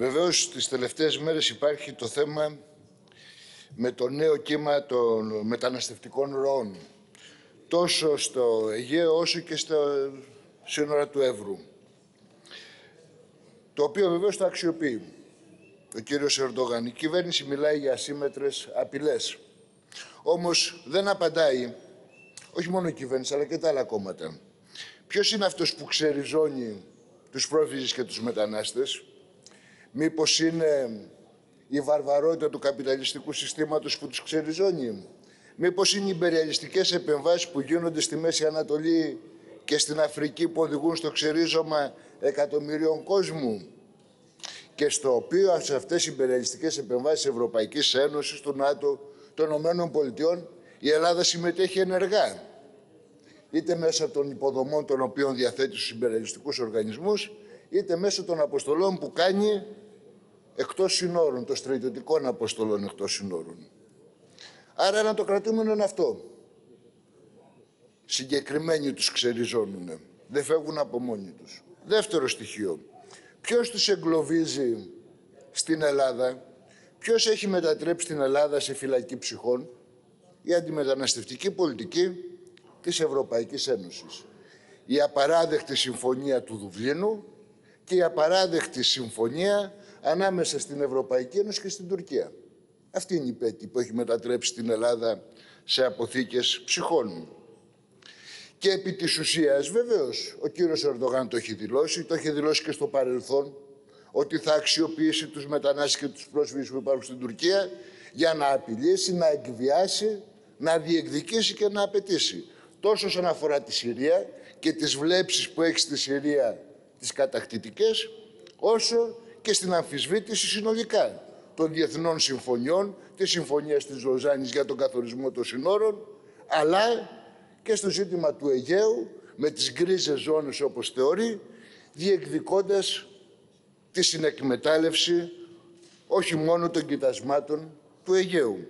Βεβαίως, τις τελευταίες μέρες υπάρχει το θέμα με το νέο κύμα των μεταναστευτικών ροών, τόσο στο Αιγαίο όσο και στα σύνορα του Εύρου, το οποίο βεβαίως το αξιοποιεί ο κύριος Ερντογάν. Η κυβέρνηση μιλάει για ασύμετρες απειλές. Όμως δεν απαντάει, όχι μόνο η κυβέρνηση, αλλά και τα άλλα κόμματα. Ποιος είναι αυτός που ξεριζώνει τους πρόφυγες και τους μετανάστες; Μήπως είναι η βαρβαρότητα του καπιταλιστικού συστήματος που τους ξεριζώνει; Μήπως είναι οι υπεριαλιστικές επεμβάσεις που γίνονται στη Μέση Ανατολή και στην Αφρική που οδηγούν στο ξερίζωμα εκατομμυρίων κόσμου; Και στο οποίο σε αυτές οι υπεριαλιστικές επεμβάσεις της Ευρωπαϊκής Ένωσης, του ΝΑΤΟ, των Ηνωμένων Πολιτειών, η Ελλάδα συμμετέχει ενεργά; Είτε μέσα των υποδομών των οποίων διαθέτει στους υπεριαλιστικούς οργανισμούς, είτε μέσω των αποστολών που κάνει εκτός συνόρων, των στρατιωτικών αποστολών εκτός συνόρων. Άρα να το κρατούμενο είναι αυτό. Συγκεκριμένοι τους ξεριζώνουν. Δεν φεύγουν από μόνοι τους. Δεύτερο στοιχείο. Ποιος τους εγκλωβίζει στην Ελλάδα, ποιος έχει μετατρέψει την Ελλάδα σε φυλακή ψυχών, η αντιμεταναστευτική πολιτική της Ευρωπαϊκής Ένωσης. Η απαράδεκτη συμφωνία του Δουβλίνου και η απαράδεκτη συμφωνία ανάμεσα στην Ευρωπαϊκή Ένωση και στην Τουρκία. Αυτή είναι η πέτη που έχει μετατρέψει την Ελλάδα σε αποθήκες ψυχών. Και επί της ουσίας, βεβαίως, ο κύριος Ερντογάν το έχει δηλώσει, το έχει δηλώσει και στο παρελθόν, ότι θα αξιοποιήσει τους μετανάστες και τους πρόσφυγες που υπάρχουν στην Τουρκία για να απειλήσει, να εκβιάσει, να διεκδικήσει και να απαιτήσει. Τόσο όσον αφορά τη Συρία και τις βλέψεις που έχει στη Συρία τις κατακτητικές, όσο και στην αμφισβήτηση συνολικά των διεθνών συμφωνιών, τη συμφωνία της Λοζάνης για τον καθορισμό των συνόρων, αλλά και στο ζήτημα του Αιγαίου, με τις γκρίζες ζώνες όπως θεωρεί, διεκδικώντας τη συνεκμετάλλευση όχι μόνο των κοιτασμάτων του Αιγαίου.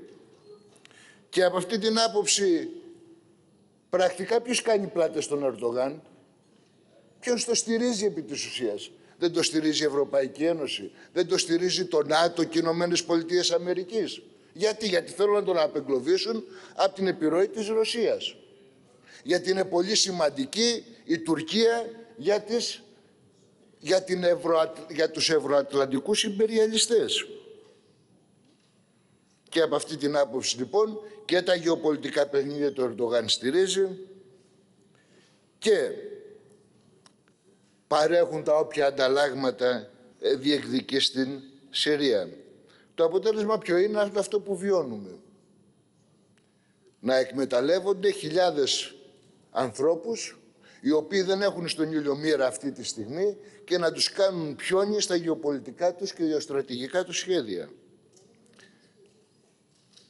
Και από αυτή την άποψη, πρακτικά ποιος κάνει πλάτες στον Ερντογάν, ποιος το στηρίζει επί της ουσίας. Δεν το στηρίζει η Ευρωπαϊκή Ένωση. Δεν το στηρίζει το ΝΑΤΟ και οι Ηνωμένες Πολιτείες Αμερικής. Γιατί, γιατί θέλουν να τον απεγκλωβίσουν από την επιρροή της Ρωσίας. Γιατί είναι πολύ σημαντική η Τουρκία για, τις, για, την Ευρω, για τους ευρωατλαντικούς υπεριαλιστές. Και από αυτή την άποψη λοιπόν και τα γεωπολιτικά παιχνίδια του Ερντογάν στηρίζει και παρέχουν τα όποια ανταλλάγματα ε, διεκδικεί στην Συρία. Το αποτέλεσμα ποιο είναι; Αυτό που βιώνουμε. Να εκμεταλλεύονται χιλιάδες ανθρώπους οι οποίοι δεν έχουν στον ήλιο μοίρα αυτή τη στιγμή και να τους κάνουν πιόνι στα γεωπολιτικά τους και γεωστρατηγικά τους σχέδια.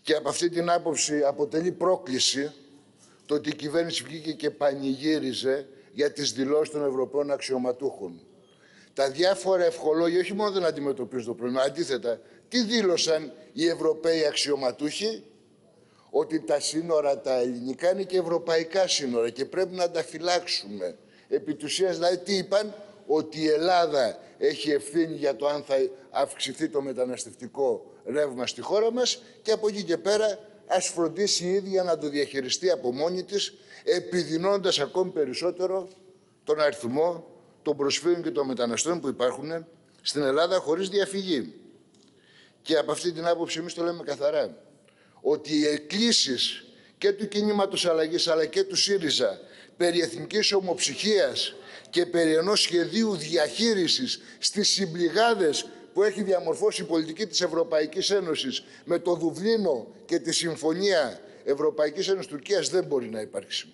Και από αυτή την άποψη αποτελεί πρόκληση το ότι η κυβέρνηση βγήκε και πανηγύριζε για τις δηλώσεις των Ευρωπαίων αξιωματούχων. Τα διάφορα ευχολόγια όχι μόνο δεν αντιμετωπίζουν το πρόβλημα, αντίθετα, τι δήλωσαν οι Ευρωπαίοι αξιωματούχοι, ότι τα σύνορα τα ελληνικά είναι και ευρωπαϊκά σύνορα και πρέπει να τα φυλάξουμε. Επί του δηλαδή τι είπαν, ότι η Ελλάδα έχει ευθύνη για το αν θα αυξηθεί το μεταναστευτικό ρεύμα στη χώρα μας και από εκεί και πέρα ας φροντίσει η ίδια να το διαχειριστεί από μόνη της επιδεινώντας ακόμη περισσότερο τον αριθμό των προσφύγων και των μεταναστών που υπάρχουν στην Ελλάδα χωρίς διαφυγή. Και από αυτή την άποψη εμείς το λέμε καθαρά, ότι οι εκκλήσεις και του κινήματος αλλαγής αλλά και του ΣΥΡΙΖΑ περί εθνικής ομοψυχίας και περί ενός σχεδίου διαχείρισης στις συμπληγάδες που έχει διαμορφώσει η πολιτική της Ευρωπαϊκής Ένωσης με το Δουβλίνο και τη Συμφωνία Ευρωπαϊκής Ένωσης Τουρκίας δεν μπορεί να υπάρξει.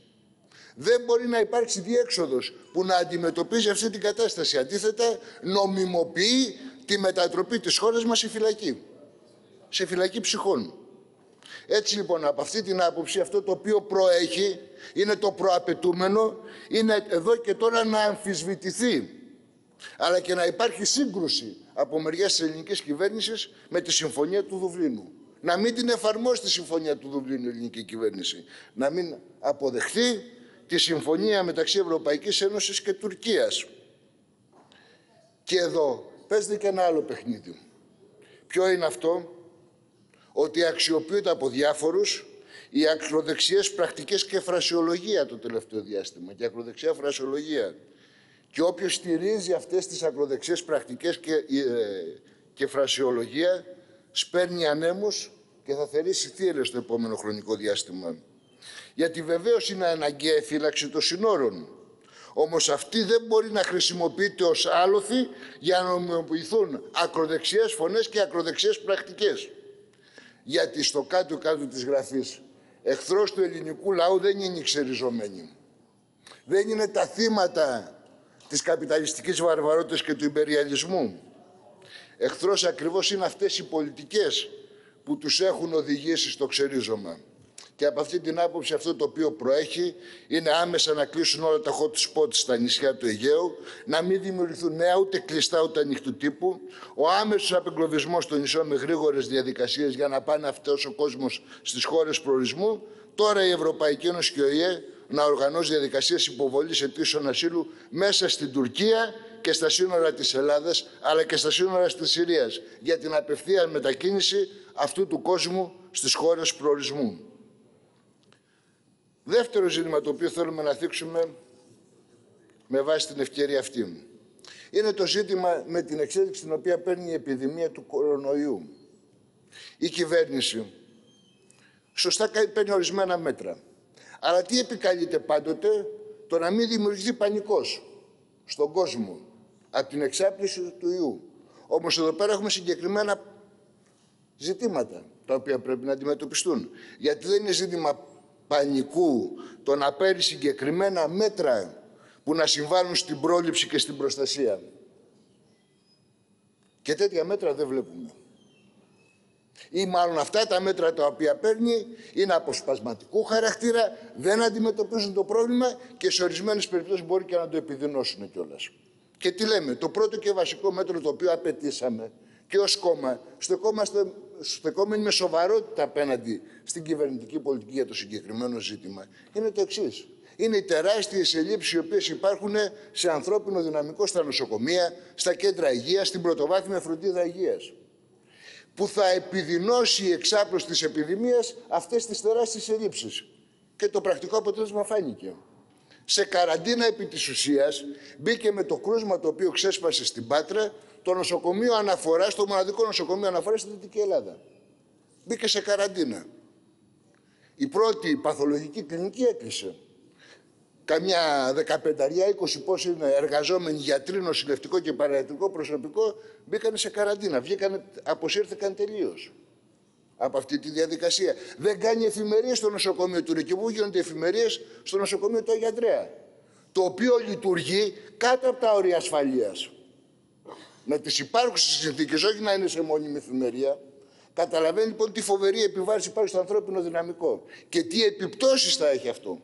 Δεν μπορεί να υπάρξει διέξοδος που να αντιμετωπίζει αυτή την κατάσταση. Αντίθετα, νομιμοποιεί τη μετατροπή της χώρας μας σε φυλακή. Σε φυλακή ψυχών. Έτσι λοιπόν από αυτή την άποψη αυτό το οποίο προέχει είναι το προαπαιτούμενο είναι εδώ και τώρα να αμφισβητηθεί αλλά και να υπάρχει σύγκρουση από μεριά της ελληνικής κυβέρνησης με τη Συμφωνία του Δουβλίνου. Να μην την εφαρμόσει τη Συμφωνία του Δουβλίνου η ελληνική κυβέρνηση. Να μην αποδεχθεί τη Συμφωνία μεταξύ Ευρωπαϊκής Ένωσης και Τουρκίας. Και εδώ παίζεται και ένα άλλο παιχνίδι. Ποιο είναι αυτό, ότι αξιοποιούνται από διάφορους οι ακροδεξιές πρακτικές και φρασιολογία το τελευταίο διάστημα και ακροδεξιά φρασιολογία. Και όποιος στηρίζει αυτές τις ακροδεξιές πρακτικές και, ε, και φρασιολογία σπέρνει ανέμους και θα θερήσει θύελες στο επόμενο χρονικό διάστημα. Γιατί βεβαίως είναι αναγκαία φύλαξη των συνόρων. Όμως αυτή δεν μπορεί να χρησιμοποιείται ως άλοθη για να νομιμοποιηθούν ακροδεξιές φωνές και ακροδεξιές πρακτικές. Γιατί στο κάτω-κάτω της γραφής εχθρός του ελληνικού λαού δεν είναι οι ξεριζωμένοι. Δεν είναι τα θύματα της καπιταλιστικής βαρβαρότητας και του υπεριαλισμού. Εχθρός ακριβώς είναι αυτές οι πολιτικές που τους έχουν οδηγήσει στο ξερίζωμα. Και από αυτή την άποψη αυτό το οποίο προέχει είναι άμεσα να κλείσουν όλα τα hot spots στα νησιά του Αιγαίου, να μην δημιουργηθούν νέα ούτε κλειστά ούτε ανοιχτού τύπου, ο άμεσος απεγκλωβισμός των νησιών με γρήγορες διαδικασίες για να πάνε αυτός ο κόσμος στις χώρες προορισμού, τώρα η Ευρωπαϊκή Ένωση και ο ΙΕ να οργανώσει διαδικασίες υποβολής αιτήσεων ασύλου μέσα στην Τουρκία και στα σύνορα της Ελλάδας, αλλά και στα σύνορα της Συρίας, για την απευθεία μετακίνηση αυτού του κόσμου στις χώρες προορισμού. Δεύτερο ζήτημα το οποίο θέλουμε να θίξουμε με βάση την ευκαιρία αυτή είναι το ζήτημα με την εξέλιξη την οποία παίρνει η επιδημία του κορονοϊού. Η κυβέρνηση σωστά παίρνει ορισμένα μέτρα. Αλλά τι επικαλείται πάντοτε; Το να μην δημιουργηθεί πανικός στον κόσμο από την εξάπληση του ιού. Όμως εδώ πέρα έχουμε συγκεκριμένα ζητήματα τα οποία πρέπει να αντιμετωπιστούν. Γιατί δεν είναι ζήτημα πανικού το να παίρνει συγκεκριμένα μέτρα που να συμβάλλουν στην πρόληψη και στην προστασία. Και τέτοια μέτρα δεν βλέπουμε. Ή μάλλον αυτά τα μέτρα τα οποία παίρνει είναι αποσπασματικού χαρακτήρα, δεν αντιμετωπίζουν το πρόβλημα και σε ορισμένες περιπτώσεις μπορεί και να το επιδεινώσουν κιόλας. Και τι λέμε, το πρώτο και βασικό μέτρο το οποίο απαιτήσαμε και ως κόμμα, στεκόμαστε με σοβαρότητα απέναντι στην κυβερνητική πολιτική για το συγκεκριμένο ζήτημα, είναι το εξής. Είναι οι τεράστιες ελλείψεις οι οποίες υπάρχουν σε ανθρώπινο δυναμικό στα νοσοκομεία, στα κέντρα υγείας, στην πρωτοβάθμια φροντίδα υγείας που θα επιδεινώσει η εξάπλωση της επιδημίας αυτές τις τεράστιες ελλείψεις. Και το πρακτικό αποτέλεσμα φάνηκε. Σε καραντίνα επί της ουσίας μπήκε με το κρούσμα το οποίο ξέσπασε στην Πάτρα το νοσοκομείο αναφοράς, το μοναδικό νοσοκομείο αναφοράς στη Δυτική Ελλάδα. Μπήκε σε καραντίνα. Η πρώτη παθολογική κλινική έκλεισε καμιά δεκαπενταριά, είκοσι πώς είναι εργαζόμενοι γιατροί, νοσηλευτικό και παραϊατρικό προσωπικό, μπήκαν σε καραντίνα, βγήκαν, αποσύρθηκαν τελείως από αυτή τη διαδικασία. Δεν κάνει εφημερίες στο νοσοκομείο του Ρικηβού, γίνονται εφημερίες στο νοσοκομείο του Αγιαντρέα. Το οποίο λειτουργεί κάτω από τα όρια ασφαλείας. Με τις υπάρχουσες συνθήκες, όχι να είναι σε μόνιμη εφημερία. Καταλαβαίνει λοιπόν τι φοβερή επιβάρηση υπάρχει στο ανθρώπινο δυναμικό και τι επιπτώσεις θα έχει αυτό.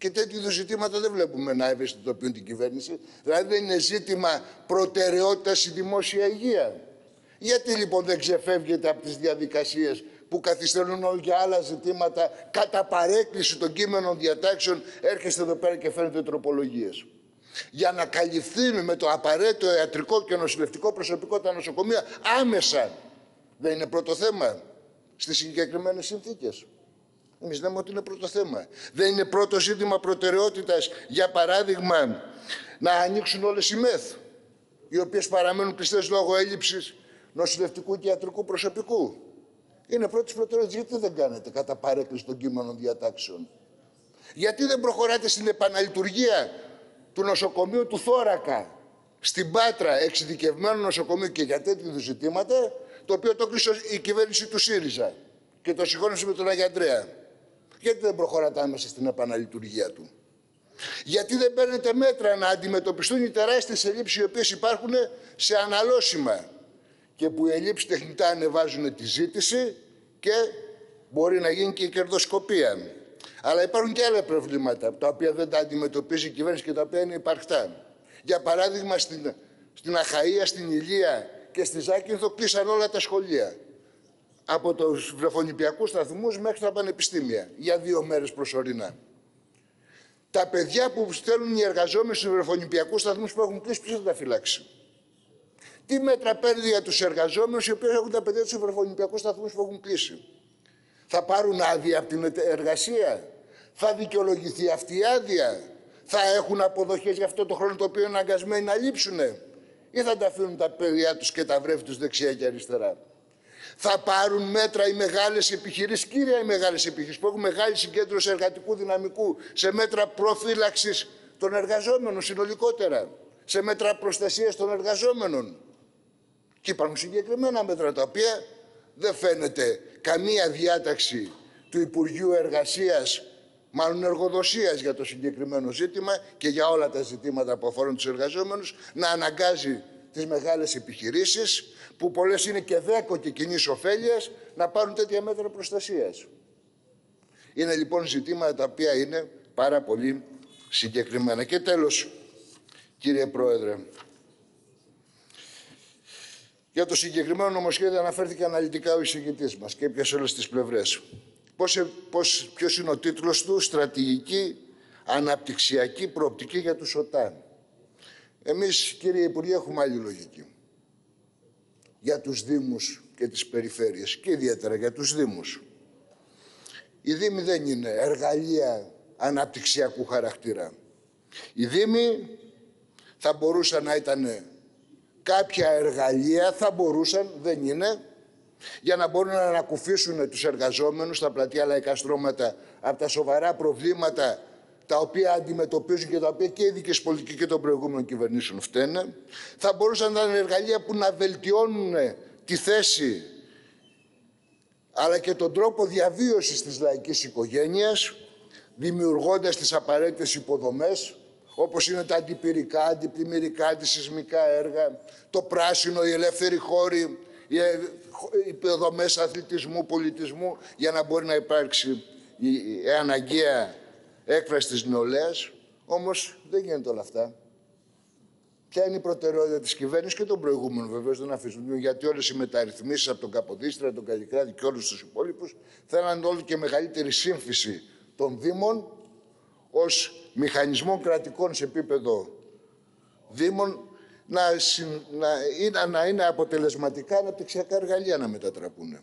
Και τέτοιου είδους ζητήματα δεν βλέπουμε να ευαισθητοποιούν την κυβέρνηση. Δηλαδή δεν είναι ζήτημα προτεραιότητας η δημόσια υγεία. Γιατί λοιπόν δεν ξεφεύγεται από τις διαδικασίες που καθυστερούν όλοι για άλλα ζητήματα κατά παρέκκληση των κείμενων διατάξεων έρχεστε εδώ πέρα και φέρνετε τροπολογίες. Για να καλυφθεί με το απαραίτητο ιατρικό και νοσηλευτικό προσωπικό τα νοσοκομεία άμεσα. Δεν είναι πρώτο θέμα στις συγκεκριμένες συνθήκες. Εμείς λέμε ότι είναι πρώτο θέμα. Δεν είναι πρώτο ζήτημα προτεραιότητας, για παράδειγμα, να ανοίξουν όλες οι ΜΕΘ, οι οποίες παραμένουν κλειστέ λόγω έλλειψης νοσηλευτικού και ιατρικού προσωπικού. Είναι πρώτης προτεραιότητας. Γιατί δεν κάνετε κατά παρέκκληση των κείμενων διατάξεων; Γιατί δεν προχωράτε στην επαναλειτουργία του νοσοκομείου του Θώρακα στην Πάτρα, εξειδικευμένο νοσοκομείο και για τέτοιου ζητήματα, το οποίο το κλείσε η κυβέρνηση του ΣΥΡΙΖΑ και το συγχώνευσε με τον Αγιαντρέα. Γιατί δεν προχωράτε άμεσα στην επαναλειτουργία του; Γιατί δεν παίρνετε μέτρα να αντιμετωπιστούν οι τεράστιες ελλείψεις οι οποίες υπάρχουν σε αναλώσιμα και που οι ελλείψεις τεχνητά ανεβάζουν τη ζήτηση και μπορεί να γίνει και η κερδοσκοπία. Αλλά υπάρχουν και άλλα προβλήματα τα οποία δεν τα αντιμετωπίζει η κυβέρνηση και τα οποία είναι υπαρκτά. Για παράδειγμα, στην, στην Αχαΐα, στην Ηλία και στη Ζάκυνθο κλείσαν όλα τα σχολεία από τους βρεφονιπιακούς σταθμούς μέχρι τα πανεπιστήμια για δύο μέρες προσωρινά. Τα παιδιά που στέλνουν οι εργαζόμενοι στους βρεφονιπιακούς σταθμούς που έχουν κλείσει, ποιος θα τα φυλάξει; Τι μέτρα παίρνει για τους εργαζόμενους οι οποίοι έχουν τα παιδιά τους ευρωολυμπιακούς σταθμούς που έχουν κλείσει; Θα πάρουν άδεια από την εργασία; Θα δικαιολογηθεί αυτή η άδεια; Θα έχουν αποδοχές για αυτό το χρόνο το οποίο είναι αγκασμένοι να λείψουν. Ή θα τα αφήνουν τα παιδιά τους και τα βρέφη τους δεξιά και αριστερά; Θα πάρουν μέτρα οι μεγάλες επιχειρήσεις, κύρια οι μεγάλες επιχειρήσεις που έχουν μεγάλη συγκέντρωση εργατικού δυναμικού σε μέτρα προφύλαξης των εργαζόμενων συνολικότερα, σε μέτρα προστασίας των εργαζόμενων. Και υπάρχουν συγκεκριμένα μέτρα τα οποία δεν φαίνεται καμία διάταξη του Υπουργείου Εργασίας, μάλλον εργοδοσίας για το συγκεκριμένο ζήτημα και για όλα τα ζητήματα που αφορούν τους εργαζόμενους, να αναγκάζει τις μεγάλες επιχειρήσεις, που πολλές είναι και δέκο και κοινή ωφέλεια, να πάρουν τέτοια μέτρα προστασίας. Είναι λοιπόν ζητήματα τα οποία είναι πάρα πολύ συγκεκριμένα. Και τέλος, κύριε Πρόεδρε, για το συγκεκριμένο νομοσχέδιο αναφέρθηκε αναλυτικά ο εισηγητής μας και έπιασε όλες τις πλευρές. Πώς, πώς, ποιος είναι ο τίτλος του, στρατηγική αναπτυξιακή προοπτική για τους ΟΤΑΝ. Εμείς, κύριε Υπουργέ, έχουμε άλλη λογική. Για τους Δήμους και τις περιφέρειες και ιδιαίτερα για τους Δήμους. Οι Δήμοι δεν είναι εργαλεία αναπτυξιακού χαρακτήρα. Οι Δήμοι θα μπορούσαν να ήταν κάποια εργαλεία, θα μπορούσαν, δεν είναι, για να μπορούν να ανακουφίσουν τους εργαζόμενους στα πλατεία λαϊκά στρώματα από τα σοβαρά προβλήματα τα οποία αντιμετωπίζουν και τα οποία και οι δικές πολιτικοί και των προηγούμενων κυβερνήσεων φταίνε. Θα μπορούσαν να είναι εργαλεία που να βελτιώνουν τη θέση αλλά και τον τρόπο διαβίωσης της λαϊκής οικογένειας, δημιουργώντας τις απαραίτητες υποδομές, όπως είναι τα αντιπυρικά, αντιπλημμυρικά, αντισυσμικά έργα, το πράσινο, οι ελεύθεροι χώροι, οι υποδομές αθλητισμού, πολιτισμού, για να μπορεί να υπάρξει η αναγκαία έκφραση της νεολαίας. Όμως δεν γίνεται όλα αυτά. Ποια είναι η προτεραιότητα της κυβέρνησης και των προηγούμενων βεβαίως, δεν αφήσουν. Γιατί όλες οι μεταρρυθμίσεις από τον Καποδίστρα, τον Καλλικράτη και όλους τους υπόλοιπους θέλαν όλο και μεγαλύτερη σύμφυση των Δήμων ως μηχανισμών κρατικών σε επίπεδο Δήμων να, να, είναι, να είναι αποτελεσματικά αναπτυξιακά εργαλεία να μετατραπούν.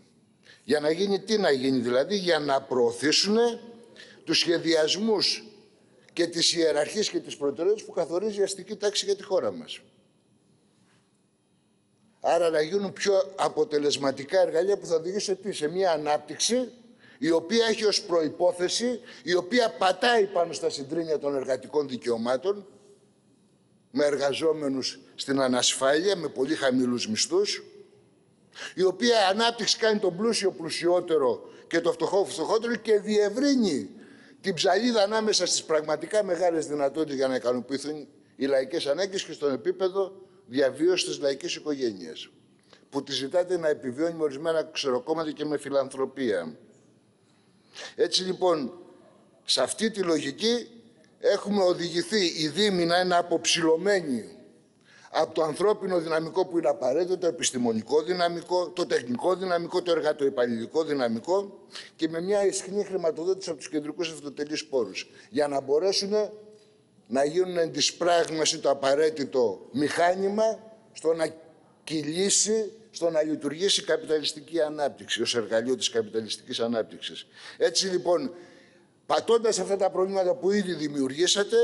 Για να γίνει τι να γίνει δηλαδή, για να προωθήσουν τους σχεδιασμούς και τις ιεραρχίες και τις προτεραιότητες που καθορίζει η αστική τάξη για τη χώρα μας. Άρα να γίνουν πιο αποτελεσματικά εργαλεία που θα οδηγήσουν σε μια ανάπτυξη η οποία έχει ως προϋπόθεση, η οποία πατάει πάνω στα συντρίνια των εργατικών δικαιωμάτων, με εργαζόμενους στην ανασφάλεια, με πολύ χαμηλούς μισθούς, η οποία ανάπτυξη κάνει τον πλούσιο πλουσιότερο και το φτωχό φτωχότερο και διευρύνει την ψαλίδα ανάμεσα στις πραγματικά μεγάλες δυνατότητες για να ικανοποιηθούν οι λαϊκές ανάγκες και στον επίπεδο διαβίωσης της λαϊκής οικογένειας, που τη ζητάτε να επιβιώνει με ορισμένα ξεροκόμματα και με φιλανθρωπία. Έτσι λοιπόν, σε αυτή τη λογική έχουμε οδηγηθεί οι Δήμοι να είναι αποψηλωμένοι από το ανθρώπινο δυναμικό που είναι απαραίτητο, το επιστημονικό δυναμικό, το τεχνικό δυναμικό, το εργατοϊπαλληλικό δυναμικό και με μια ισχυρή χρηματοδότηση από τους κεντρικούς αυτοτελείς πόρους για να μπορέσουν να γίνουν εν της πράγμασης το απαραίτητο μηχάνημα στο να κυλήσει στο να λειτουργήσει η καπιταλιστική ανάπτυξη, ως εργαλείο της καπιταλιστικής ανάπτυξης. Έτσι λοιπόν, πατώντας αυτά τα προβλήματα που ήδη δημιουργήσατε,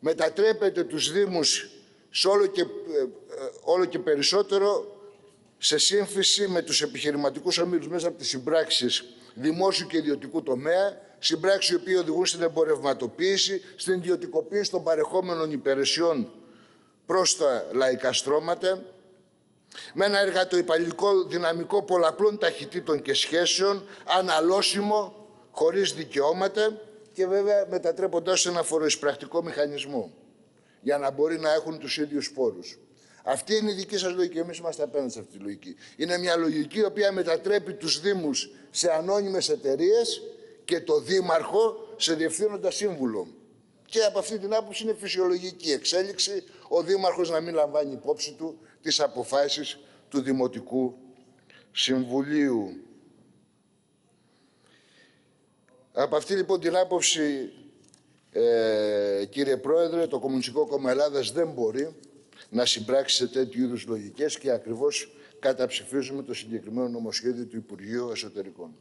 μετατρέπετε τους Δήμους σε όλο και, ε, ε, όλο και περισσότερο σε σύμφυση με τους επιχειρηματικούς ομίλους μέσα από τις συμπράξεις δημόσιου και ιδιωτικού τομέα, συμπράξεις οι οποίοι οδηγούν στην εμπορευματοποίηση, στην ιδιωτικοποίηση των παρεχόμενων υπηρεσιών προς τα λαϊκά στρώματα, με ένα εργατοϊπαλληλικό δυναμικό πολλαπλών ταχυτήτων και σχέσεων, αναλώσιμο, χωρίς δικαιώματα και βέβαια μετατρέποντάς σε ένα φοροεισπρακτικό μηχανισμό για να μπορεί να έχουν τους ίδιους πόρους. Αυτή είναι η δική σας λογική. Εμείς είμαστε απέναντι σε αυτή τη λογική. Είναι μια λογική η οποία μετατρέπει τους Δήμους σε ανώνυμες εταιρείες και το Δήμαρχο σε διευθύνοντα σύμβουλο. Και από αυτή την άποψη είναι φυσιολογική εξέλιξη ο Δήμαρχος να μην λαμβάνει υπόψη του τις αποφάσεις του Δημοτικού Συμβουλίου. Από αυτή λοιπόν την άποψη, ε, κύριε Πρόεδρε, το Κομμουνιστικό Κόμμα Ελλάδας δεν μπορεί να συμπράξει σε τέτοιου είδους λογικές και ακριβώς καταψηφίζουμε το συγκεκριμένο νομοσχέδιο του Υπουργείου Εσωτερικών.